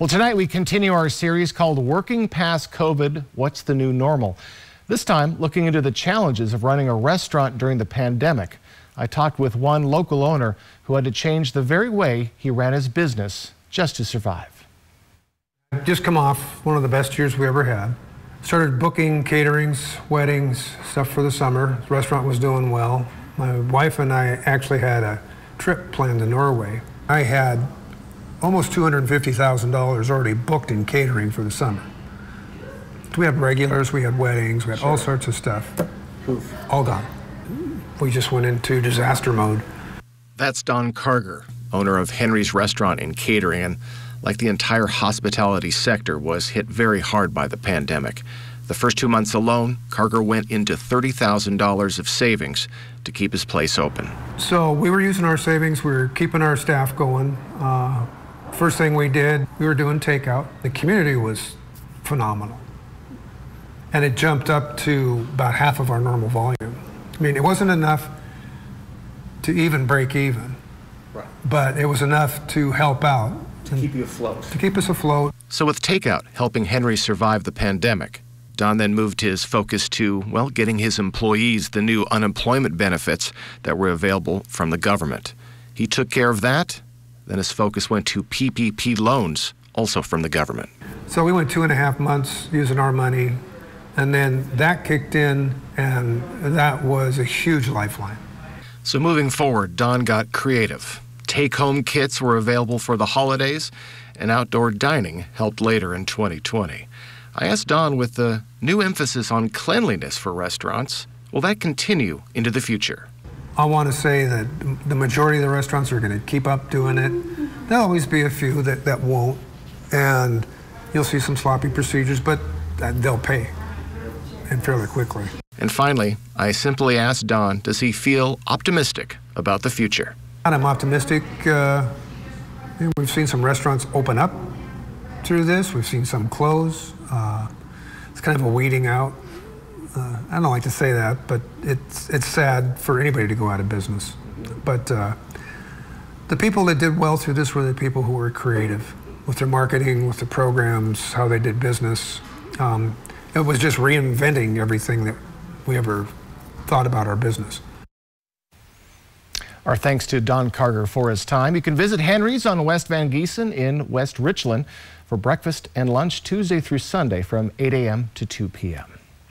Well, tonight we continue our series called Working Past COVID What's the New Normal? This time, looking into the challenges of running a restaurant during the pandemic. I talked with one local owner who had to change the very way he ran his business just to survive. Just come off one of the best years we ever had. Started booking caterings, weddings, stuff for the summer. The restaurant was doing well. My wife and I actually had a trip planned to Norway. I had almost $250,000 already booked in catering for the summer. We had regulars, we had weddings, we had sure. all sorts of stuff. Oof. All gone. We just went into disaster mode. That's Don Carger, owner of Henry's Restaurant and Catering, and like the entire hospitality sector, was hit very hard by the pandemic. The first two months alone, Carger went into $30,000 of savings to keep his place open. So we were using our savings, we were keeping our staff going. Uh, First thing we did, we were doing takeout. The community was phenomenal. And it jumped up to about half of our normal volume. I mean, it wasn't enough to even break even, right. but it was enough to help out. To keep you afloat. To keep us afloat. So, with takeout helping Henry survive the pandemic, Don then moved his focus to, well, getting his employees the new unemployment benefits that were available from the government. He took care of that then his focus went to PPP loans, also from the government. So we went two and a half months using our money, and then that kicked in, and that was a huge lifeline. So moving forward, Don got creative. Take home kits were available for the holidays, and outdoor dining helped later in 2020. I asked Don with the new emphasis on cleanliness for restaurants, will that continue into the future? I want to say that the majority of the restaurants are going to keep up doing it. There'll always be a few that, that won't, and you'll see some sloppy procedures, but they'll pay, and fairly quickly. And finally, I simply asked Don, does he feel optimistic about the future? I'm optimistic. Uh, we've seen some restaurants open up through this. We've seen some close. Uh, it's kind of a weeding out uh, I don't like to say that, but it's it's sad for anybody to go out of business. But uh, the people that did well through this were the people who were creative with their marketing, with the programs, how they did business. Um, it was just reinventing everything that we ever thought about our business. Our thanks to Don Carger for his time. You can visit Henry's on West Van Giesen in West Richland for breakfast and lunch Tuesday through Sunday from 8 a.m. to 2 p.m.